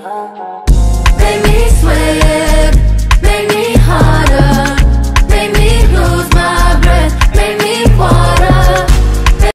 Oh.